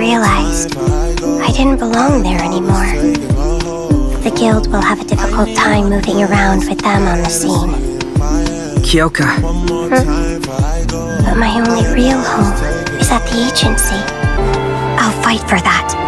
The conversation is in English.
realized I didn't belong there anymore. The guild will have a difficult time moving around with them on the scene. Kyoka. But my only real home is at the agency. I'll fight for that.